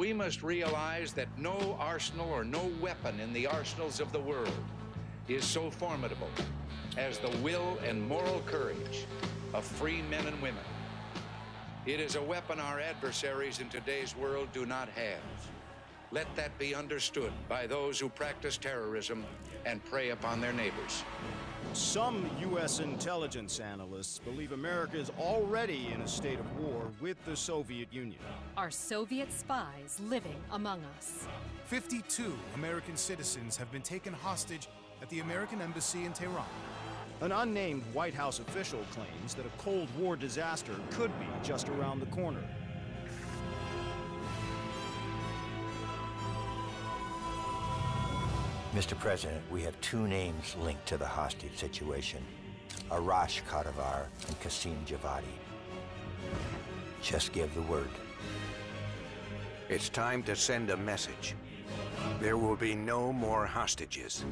we must realize that no arsenal or no weapon in the arsenals of the world is so formidable as the will and moral courage of free men and women. It is a weapon our adversaries in today's world do not have. Let that be understood by those who practice terrorism and prey upon their neighbors. Some U.S. intelligence analysts believe America is already in a state of war with the Soviet Union. Are Soviet spies living among us? 52 American citizens have been taken hostage at the American Embassy in Tehran. An unnamed White House official claims that a Cold War disaster could be just around the corner. Mr. President, we have two names linked to the hostage situation. Arash Kadivar and Qasim Javadi. Just give the word. It's time to send a message. There will be no more hostages.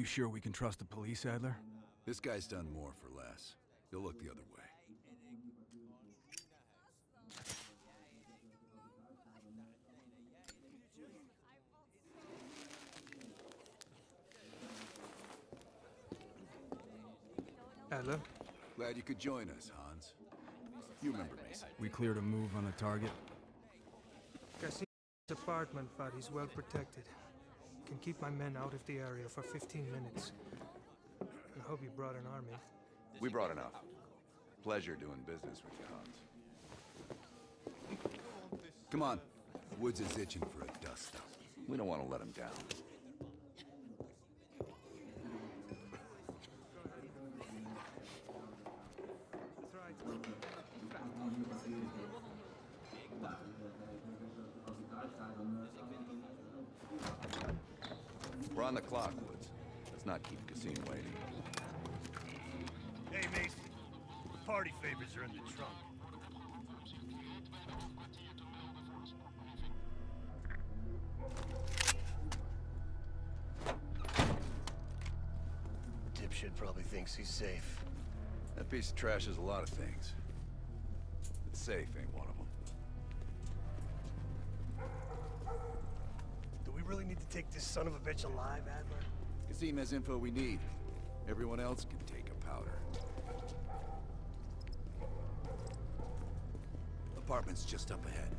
You sure we can trust the police, Adler? This guy's done more for less. He'll look the other way. Adler? Glad you could join us, Hans. You remember Mason. We cleared a move on the target? Qasim's apartment, but he's well protected. Can keep my men out of the area for 15 minutes. I hope you brought an army. We brought enough. Pleasure doing business with you, Hans. Come on. Woods is itching for a dust up. We don't want to let him down. We're on the clock, Woods. Let's not keep Qasim waiting. Hey, Mason. Party favors are in the trunk. Dipshit probably thinks he's safe. That piece of trash is a lot of things. But safe ain't one of them. Take this son of a bitch alive, Adler? Qasim has info we need. Everyone else can take a powder. Apartment's just up ahead.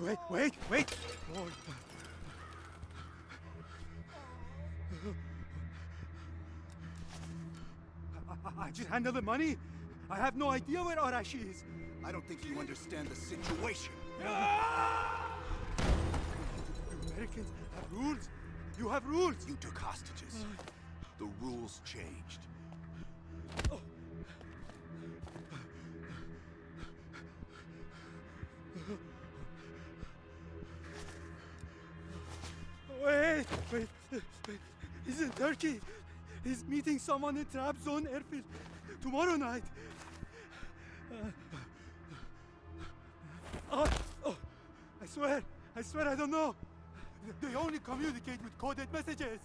Wait, wait, wait! Oh. I, I just handle the money. I have no idea where Arashi is. I don't think you understand the situation. You Americans have rules. You have rules. You took hostages. Oh. The rules changed. Turkey. He's meeting someone in Trabzon airfield tomorrow night. Uh, oh, oh, I swear, I swear I don't know. They only communicate with coded messages.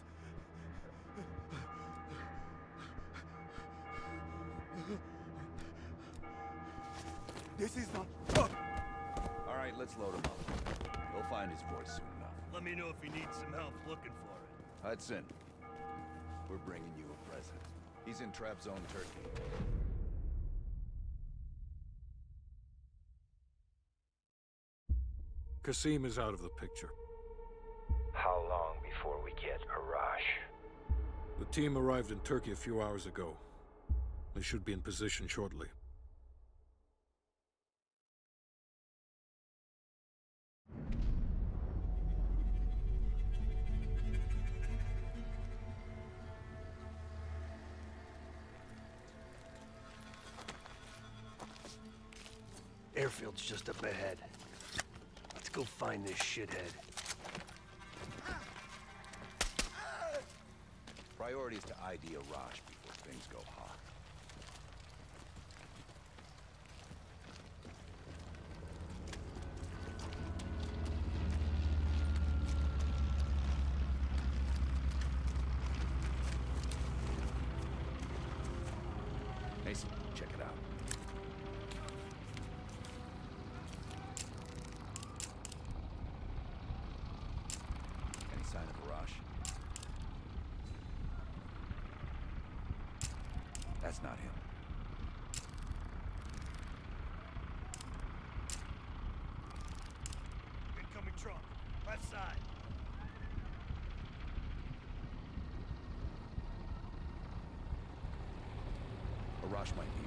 This is not. Oh. All right, let's load him up. He'll find his voice soon enough. Let me know if he needs some help looking for it. Hudson, we're bringing you a present. He's in Trabzon, Turkey. Qasim is out of the picture. How long before we get Arash? The team arrived in Turkey a few hours ago. They should be in position shortly. Just up ahead. Let's go find this shithead. Priority is to ID Arash before things go hot. Mason, check it out. Any sign of Arash? That's not him. Incoming truck. Left side. Arash might be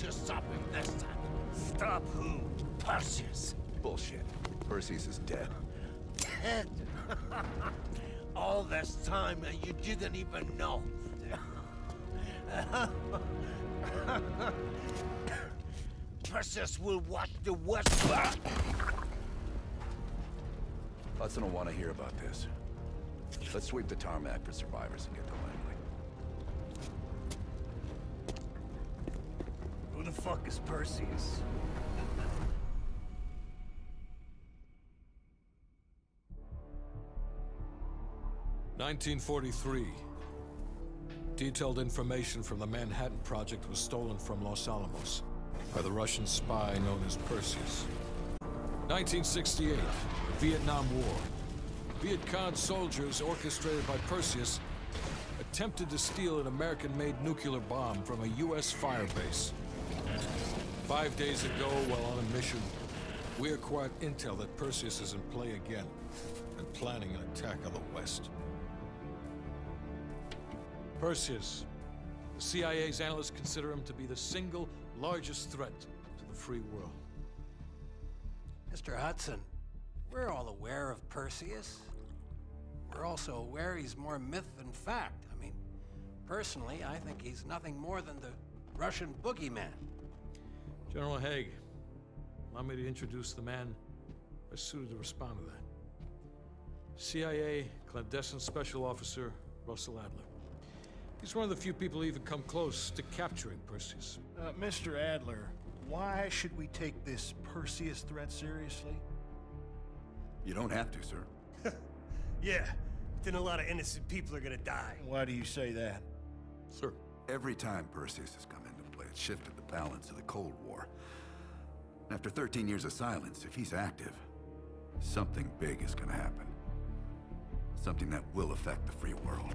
to stop him this time. Stop who? Perseus. Bullshit. Perseus is dead. Dead? All this time and you didn't even know. Perseus will watch the West. Hudson will want to hear about this. Let's sweep the tarmac for survivors and get to Langley. The fuck is Perseus? Nineteen forty-three. Detailed information from the Manhattan Project was stolen from Los Alamos by the Russian spy known as Perseus. 1968, the Vietnam War. Viet Cong soldiers, orchestrated by Perseus, attempted to steal an American-made nuclear bomb from a U.S. firebase. Five days ago, while on a mission, we acquired intel that Perseus is in play again and planning an attack on the West. Perseus. The CIA's analysts consider him to be the single largest threat to the free world. Mr. Hudson, we're all aware of Perseus. We're also aware he's more myth than fact. I mean, personally, I think he's nothing more than the Russian boogeyman. General Haig, allow me to introduce the man best suited to respond to that. CIA clandestine special officer Russell Adler. He's one of the few people who even come close to capturing Perseus. Uh, Mr. Adler, why should we take this Perseus threat seriously? You don't have to, sir. yeah, then a lot of innocent people are gonna die. Why do you say that? Sir. Every time Perseus has come it shifted the balance of the Cold War. After 13 years of silence, if he's active, something big is gonna happen. Something that will affect the free world.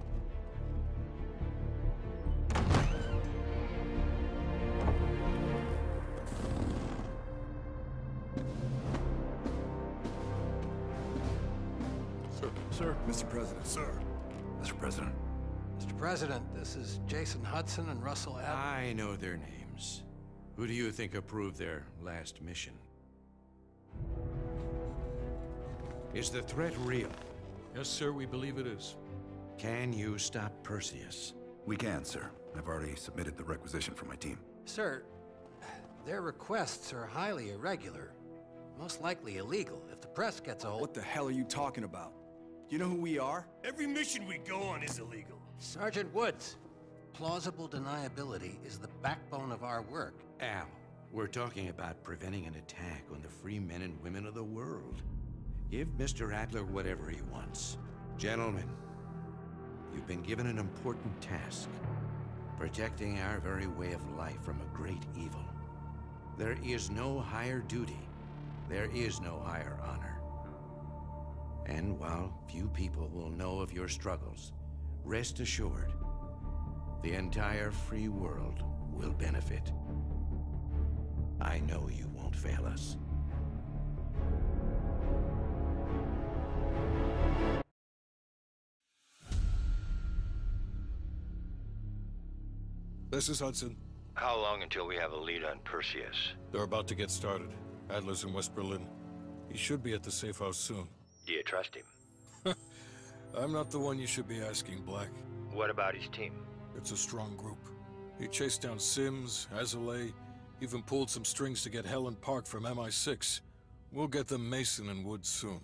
Sir. Sir. Mr. President. Sir. Mr. President. Mr. President, this is Jason Hudson and Russell Adler. I know their names. Who do you think approved their last mission? Is the threat real? Yes, sir, we believe it is. Can you stop Perseus? We can, sir. I've already submitted the requisition for my team. Sir, their requests are highly irregular. Most likely illegal if the press gets a hold. What the hell are you talking about? You know who we are? Every mission we go on is illegal. Sergeant Woods, plausible deniability is the backbone of our work. Al, we're talking about preventing an attack on the free men and women of the world. Give Mr. Adler whatever he wants. Gentlemen, you've been given an important task. Protecting our very way of life from a great evil. There is no higher duty. There is no higher honor. And while few people will know of your struggles, rest assured, the entire free world will benefit. I know you won't fail us. This is Hudson. How long until we have a lead on Perseus? They're about to get started. Adler's in West Berlin. He should be at the safe house soon. Do you trust him? I'm not the one you should be asking, Black. What about his team? It's a strong group. He chased down Sims, Azalea, even pulled some strings to get Helen Park from MI6. We'll get them Mason and Woods soon.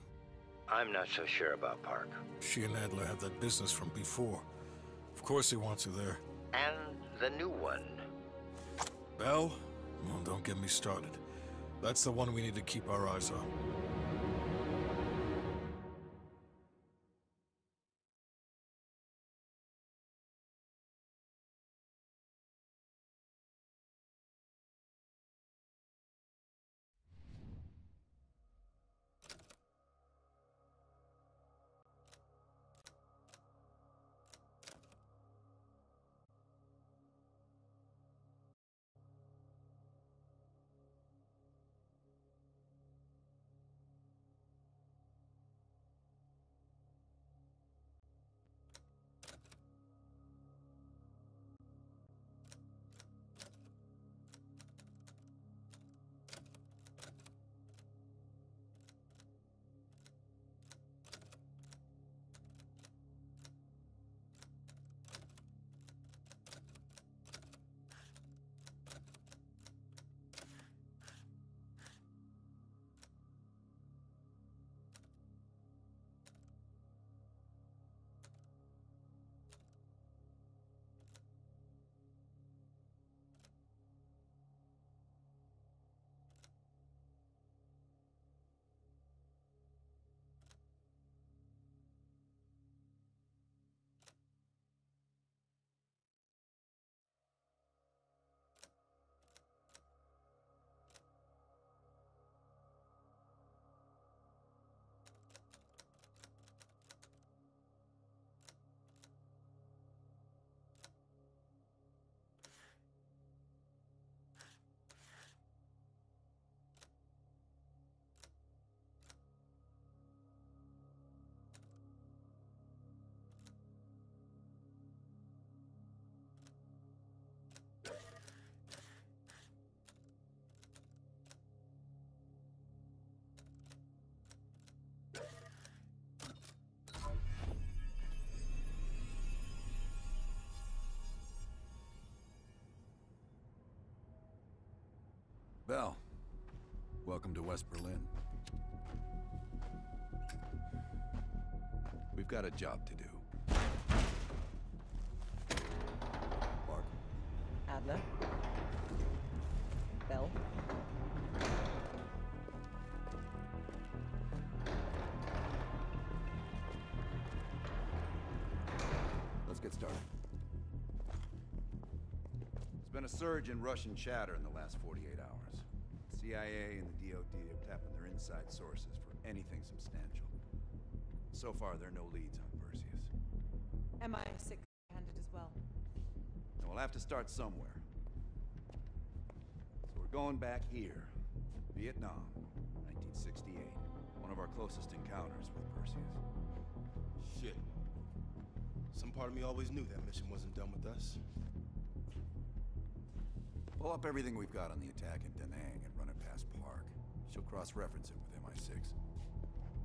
I'm not so sure about Park. She and Adler have that business from before. Of course he wants her there. And the new one. Bell? Well, don't get me started. That's the one we need to keep our eyes on. Bell, welcome to West Berlin. We've got a job to do. Park. Adler. Bell. Let's get started. There's been a surge in Russian chatter in the last 48 hours. The CIA and the DoD are tapping their inside sources for anything substantial. So far, there are no leads on Perseus. Am MI6 handed as well. And we'll have to start somewhere. So we're going back here. Vietnam, 1968. One of our closest encounters with Perseus. Shit. Some part of me always knew that mission wasn't done with us. Pull up everything we've got on the attack in Da Nang and run it past Park. She'll cross-reference it with MI6.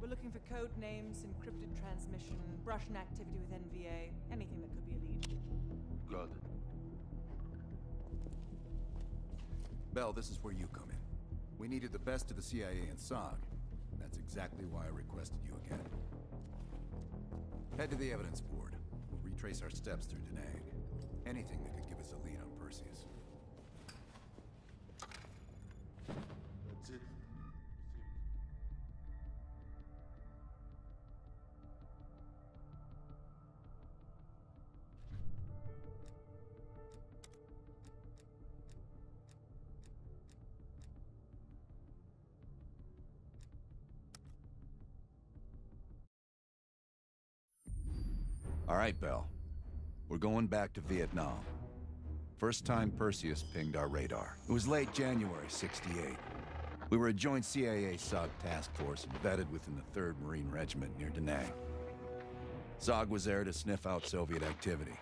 We're looking for code names, encrypted transmission, Russian activity with NVA, anything that could be a lead. Good. Bell, this is where you come in. We needed the best of the CIA and SOG. That's exactly why I requested you again. Head to the evidence board. We'll retrace our steps through Da Nang. Anything that could give us a lead on Perseus. All right, Bell. We're going back to Vietnam. First time Perseus pinged our radar. It was late January 68. We were a joint CIA-SOG task force embedded within the 3rd Marine Regiment near Da Nang. SOG was there to sniff out Soviet activity.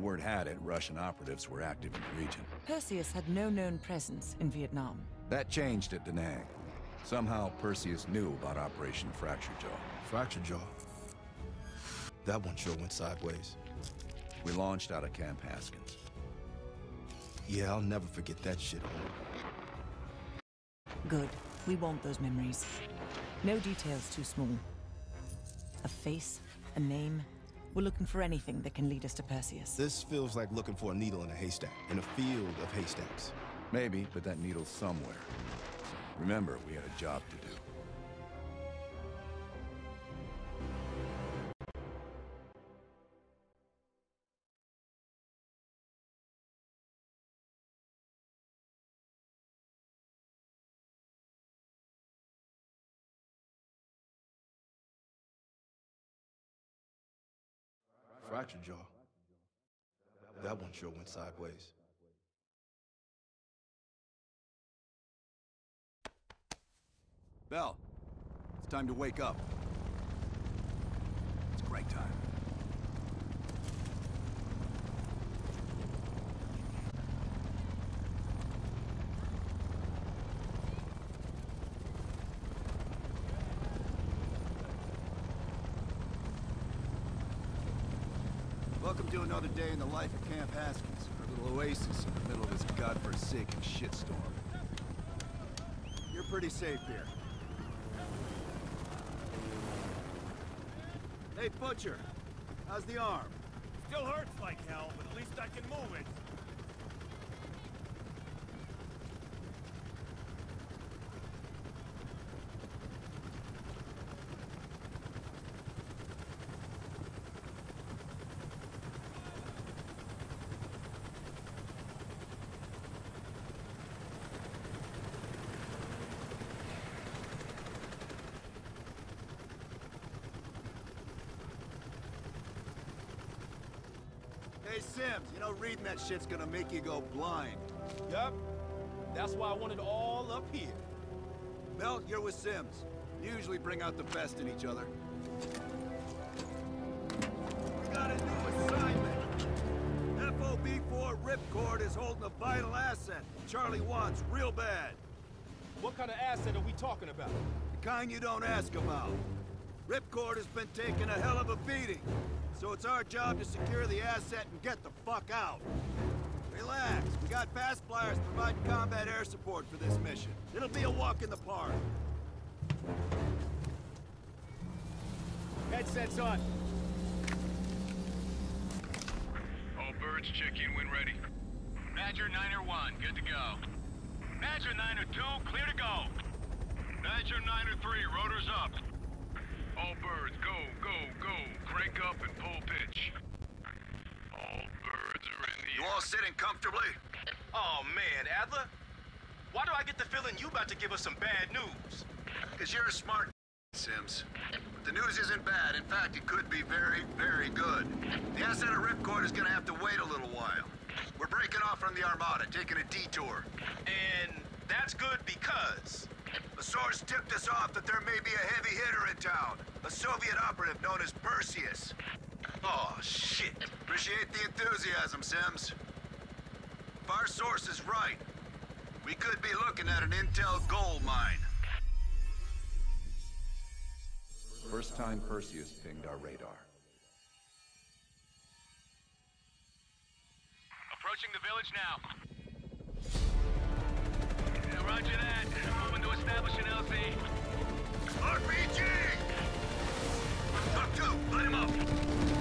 Word had it, Russian operatives were active in the region. Perseus had no known presence in Vietnam. That changed at Da Nang. Somehow, Perseus knew about Operation Fracture Jaw. Fracture Jaw? That one sure went sideways. We launched out of Camp Haskins. Yeah, I'll never forget that shit. Good. We want those memories. No details too small. A face, a name. We're looking for anything that can lead us to Perseus. This feels like looking for a needle in a haystack, in a field of haystacks. Maybe, but that needle's somewhere. Remember, we had a job to do. Fracture Jaw. That one sure went sideways. Bell, it's time to wake up. It's break time. Welcome to another day in the life of Camp Haskins, our little oasis in the middle of this godforsaken shitstorm. You're pretty safe here. Hey, Butcher. How's the arm? Still hurts like hell, but at least I can move it. Reading that shit's gonna make you go blind. Yup. That's why I want it all up here. Mel, you're with Sims. You usually bring out the best in each other. We got a new assignment. FOB-4 Ripcord is holding a vital asset. Charlie wants real bad. What kind of asset are we talking about? The kind you don't ask about. Ripcord has been taking a hell of a beating. So it's our job to secure the asset and get the fuck out. Relax. We got fast flyers providing combat air support for this mission. It'll be a walk in the park. Headsets on. All birds, check in when ready. Badger Niner 1, good to go. Badger Niner 2, clear to go. Badger Niner 3, rotors up. All birds, go, go, go. Crank up and pull pitch. All birds are in the You all sitting comfortably? Oh man, Adler. Why do I get the feeling you about to give us some bad news? Because you're a smart Sims. But the news isn't bad. In fact, it could be very, very good. The asset of Ripcord is gonna have to wait a little while. We're breaking off from the Armada, taking a detour. And that's good because... A source tipped us off that there may be a heavy hitter in town. A Soviet operative known as Perseus. Oh, shit. Appreciate the enthusiasm, Sims. If our source is right, we could be looking at an intel gold mine. First time Perseus pinged our radar. Approaching the village now. Roger that. Moving to establish an LZ. RPG! Top two, light him up!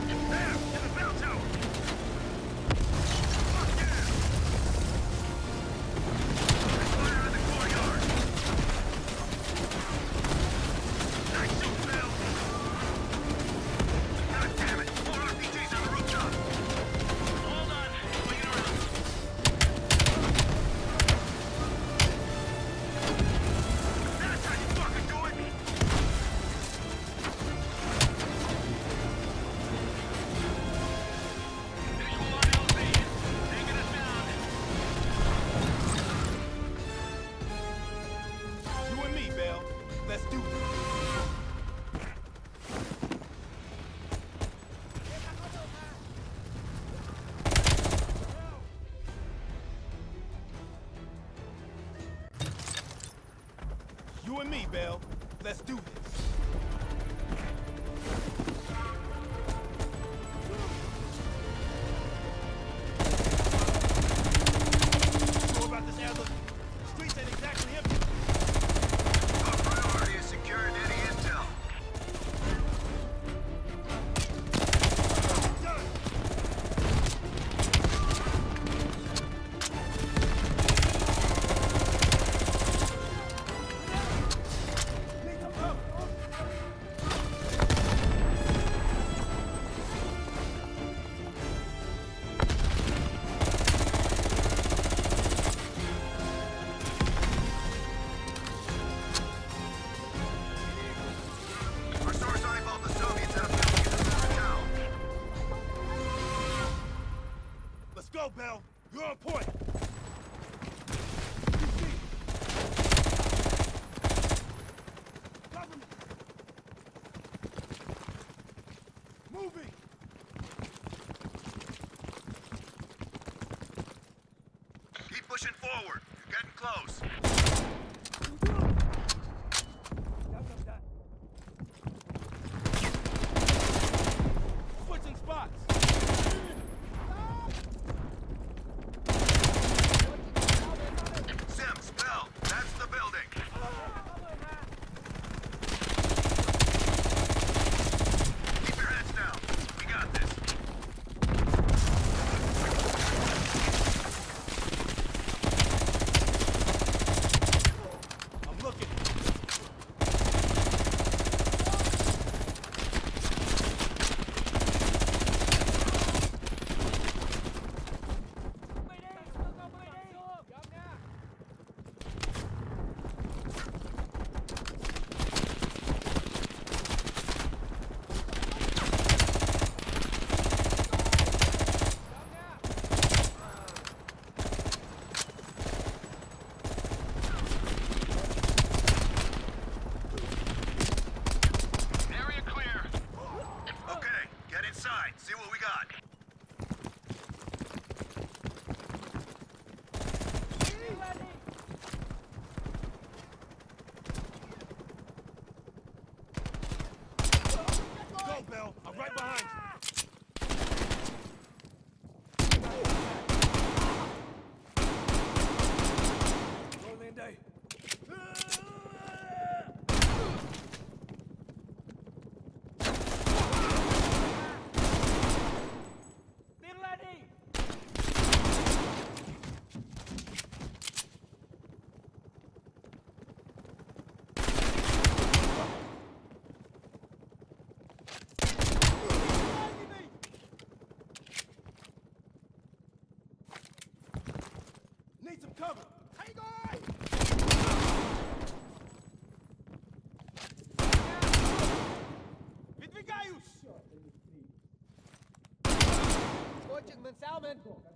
Salmon.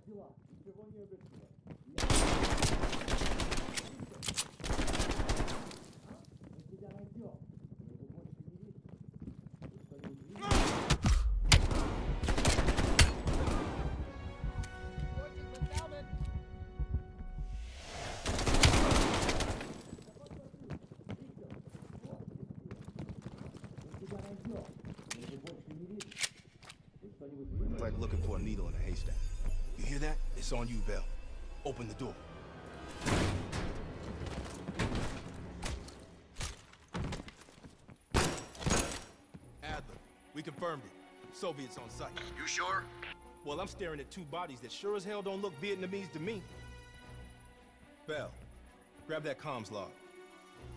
It's on you, Bell. Open the door. Adler, we confirmed it. Soviets on site. You sure? Well, I'm staring at two bodies that sure as hell don't look Vietnamese to me. Bell, grab that comms log.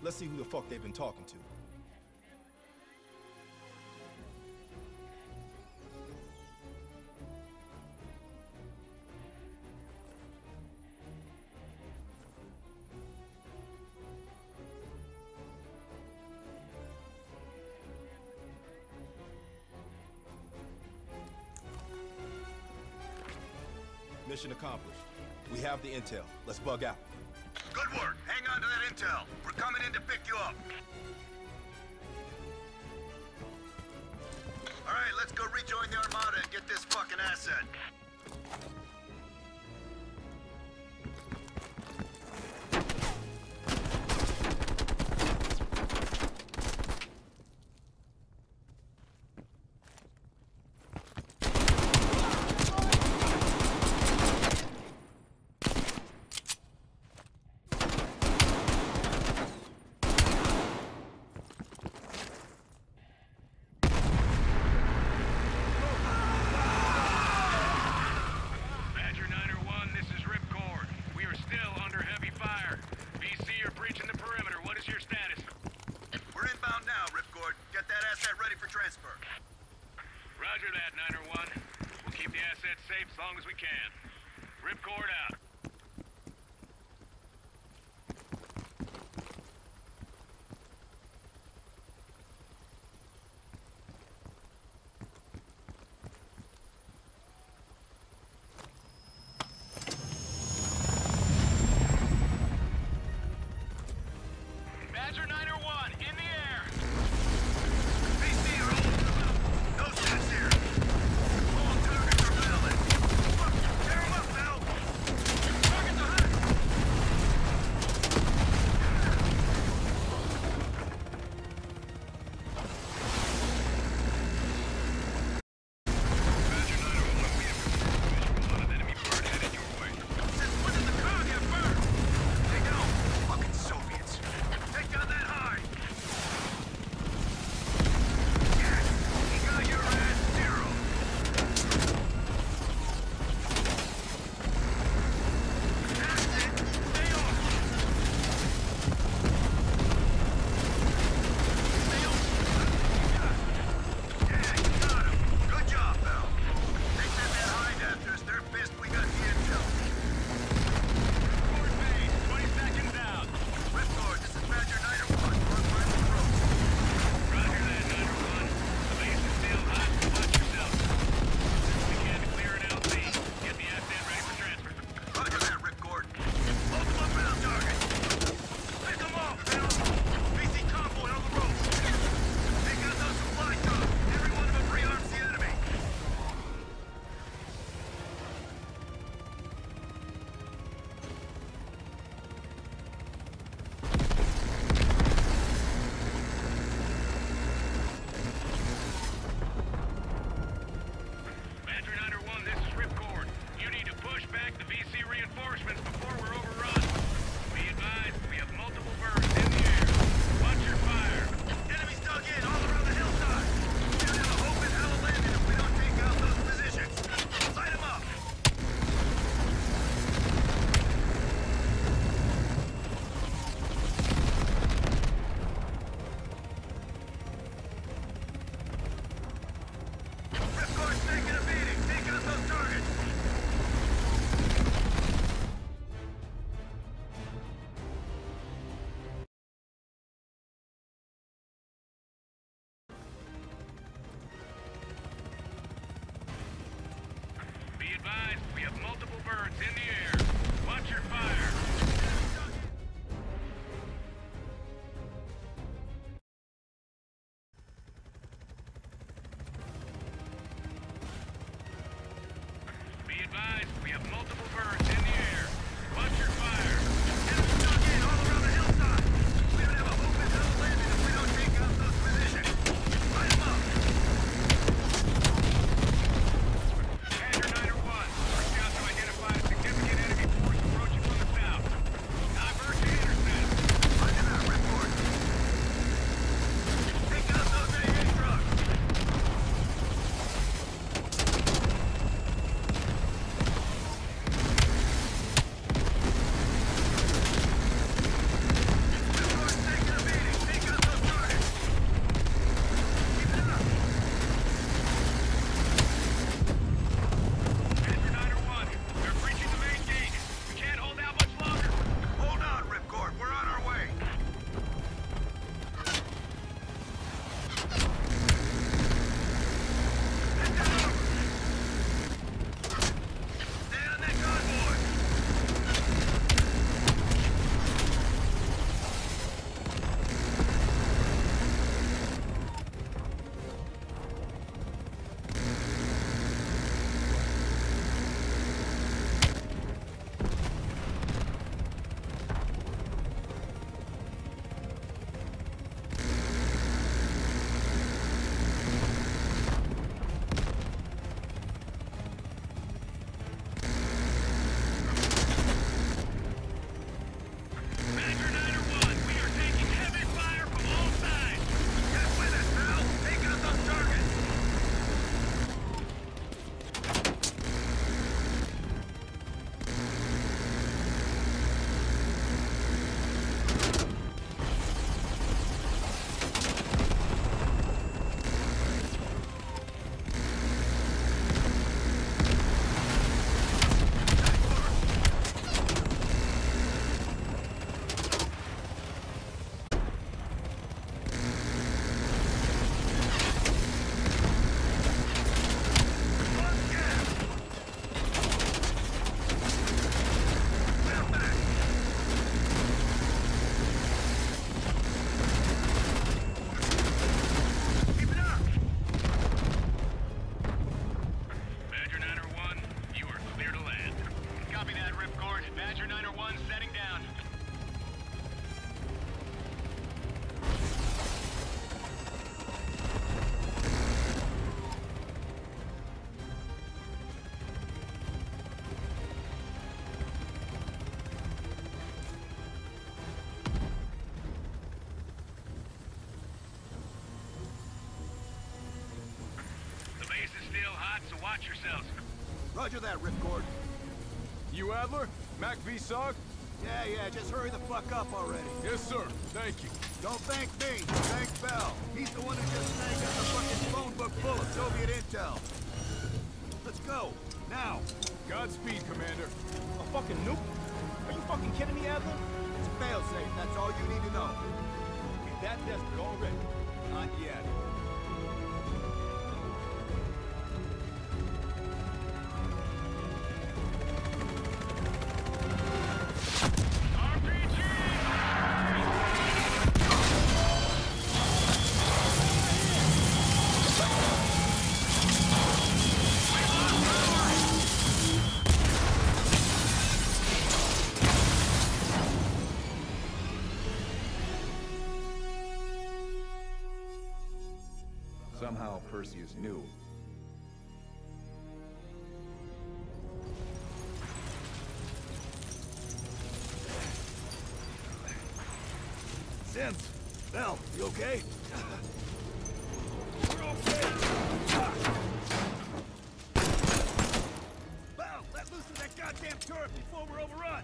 Let's see who the fuck they've been talking to. Mission accomplished. We have the intel. Let's bug out. Good work. Hang on to that intel. We're coming in to pick you up. All right, let's go rejoin the Armada and get this fucking asset. Be advised, we have multiple birds in the air. Watch your watch yourselves. Roger that, Ripcord. You Adler? MACV-SOG? Yeah, yeah, just hurry the fuck up already. Yes, sir. Thank you. Don't thank me. Thank Bell. He's the one who just snagged us a fucking phone book full of Soviet intel. Let's go. Now. Godspeed, Commander. A fucking nuke? Are you fucking kidding me, Adler? It's a failsafe. That's all you need to know. We that desperate already? Not yet. Perseus knew. Sims, Bell, you okay? We're okay. Bell, let loose of that goddamn turret before we're overrun.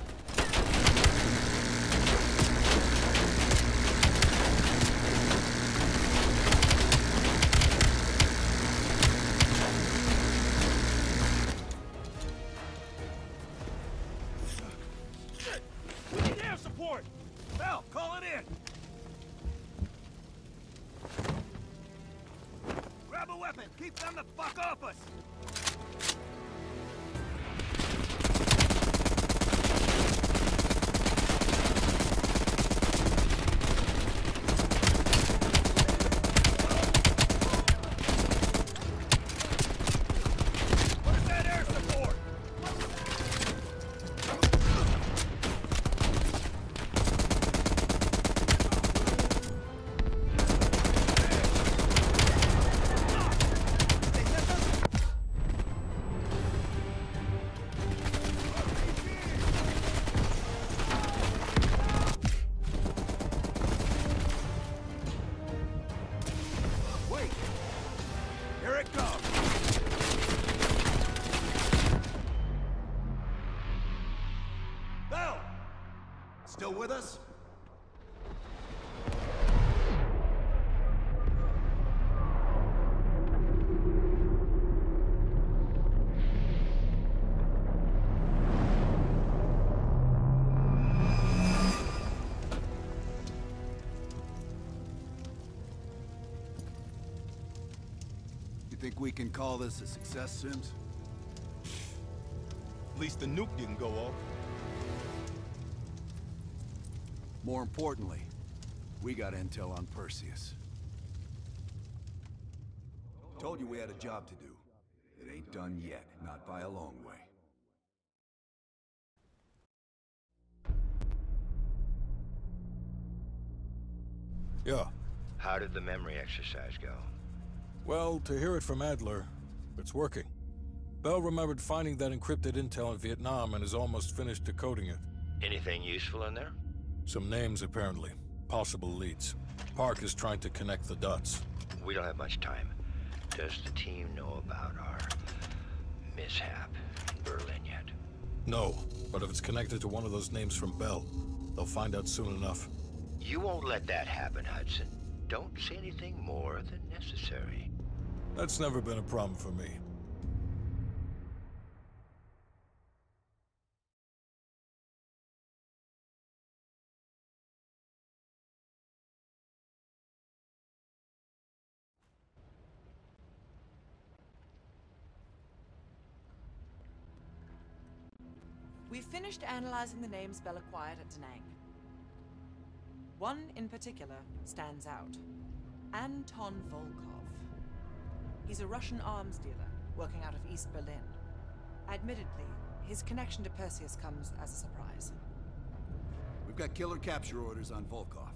Here it comes. Bell! Still with us? Think we can call this a success, Sims? At least the nuke didn't go off. More importantly, we got intel on Perseus. Told you we had a job to do. It ain't done yet, not by a long way. Yeah. How did the memory exercise go? Well, to hear it from Adler, it's working. Bell remembered finding that encrypted intel in Vietnam and is almost finished decoding it. Anything useful in there? Some names, apparently. Possible leads. Park is trying to connect the dots. We don't have much time. Does the team know about our mishap in Berlin yet? No, but if it's connected to one of those names from Bell, they'll find out soon enough. You won't let that happen, Hudson. Don't say anything more than necessary. That's never been a problem for me. We've finished analyzing the names Bell acquired at Da Nang. One in particular stands out. Anton Volkov. He's a Russian arms dealer working out of East Berlin. Admittedly, his connection to Perseus comes as a surprise. We've got killer capture orders on Volkov.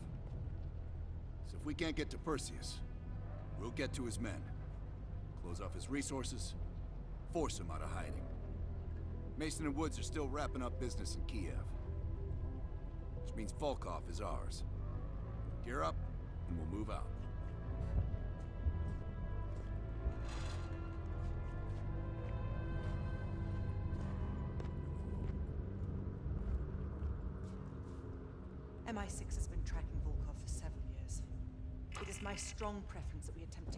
So if we can't get to Perseus, we'll get to his men. Close off his resources, force him out of hiding. Mason and Woods are still wrapping up business in Kiev. Which means Volkov is ours. Gear up, and we'll move out. MI6 has been tracking Volkov for several years. It is my strong preference that we attempt to